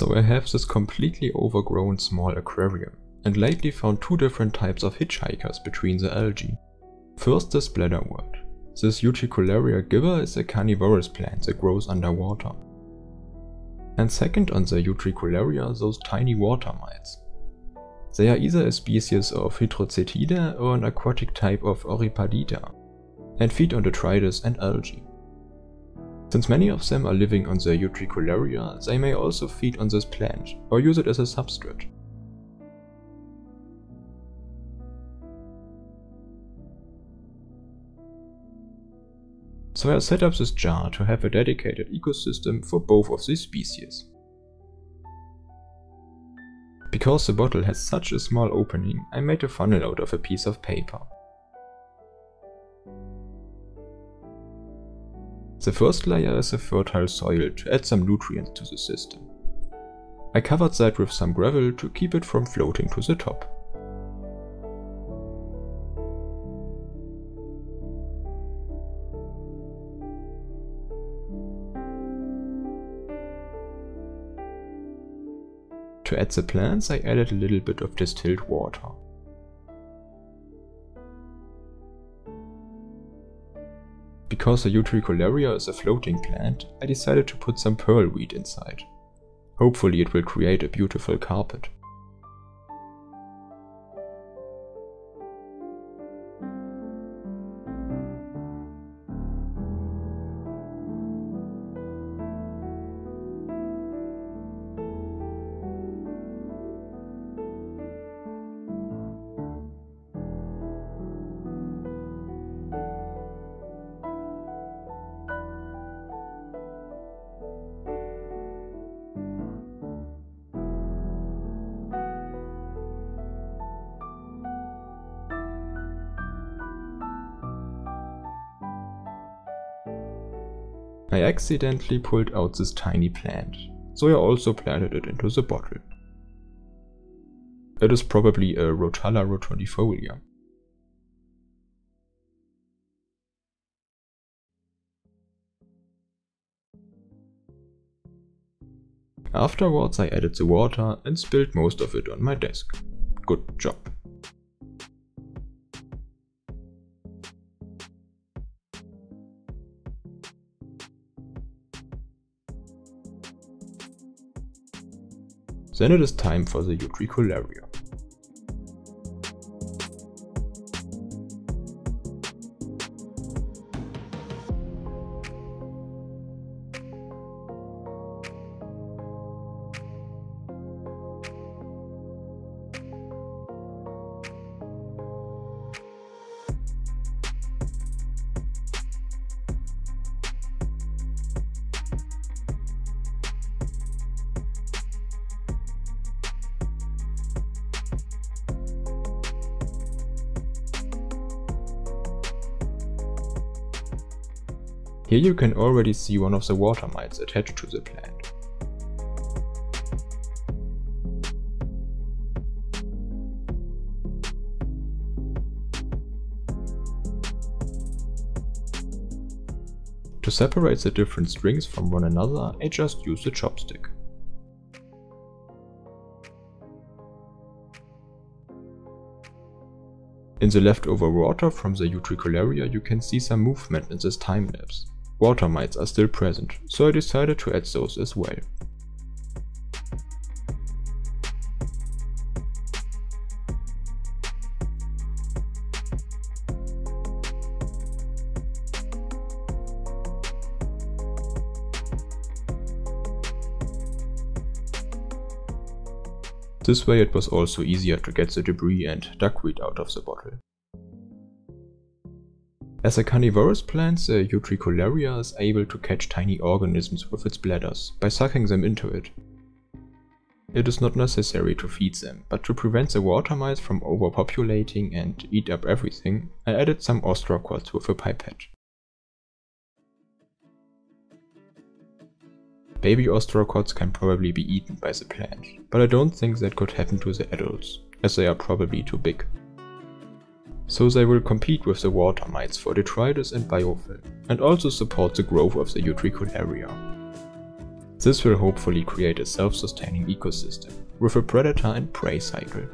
So I have this completely overgrown small aquarium, and lately found two different types of hitchhikers between the algae. First the bladderwort. This Utricularia gibba is a carnivorous plant that grows underwater. And second on the Utricularia those tiny water mites. They are either a species of Hydrachnidia or an aquatic type of Oribatida, and feed on detritus and algae. Since many of them are living on the Utricularia, they may also feed on this plant, or use it as a substrate. So I set up this jar to have a dedicated ecosystem for both of these species. Because the bottle has such a small opening, I made a funnel out of a piece of paper. The first layer is a fertile soil to add some nutrients to the system. I covered that with some gravel to keep it from floating to the top. To add the plants I added a little bit of distilled water. Because the Utricularia is a floating plant, I decided to put some pearlweed inside. Hopefully it will create a beautiful carpet. I accidentally pulled out this tiny plant, so I also planted it into the bottle. It is probably a Rotala rotundifolia. Afterwards I added the water and spilled most of it on my desk. Good job. Then it is time for the Utricularia. Here you can already see one of the water mites attached to the plant. To separate the different strings from one another, I just use a chopstick. In the leftover water from the Utricularia you can see some movement in this time lapse. Water mites are still present, so I decided to add those as well. This way it was also easier to get the debris and duckweed out of the bottle. As a carnivorous plant, the Utricularia is able to catch tiny organisms with its bladders by sucking them into it. It is not necessary to feed them, but to prevent the water mites from overpopulating and eat up everything, I added some ostracods with a pipette. Baby ostracods can probably be eaten by the plant, but I don't think that could happen to the adults, as they are probably too big so they will compete with the water mites for detritus and biofilm, and also support the growth of the Utricularia. This will hopefully create a self-sustaining ecosystem, with a predator and prey cycle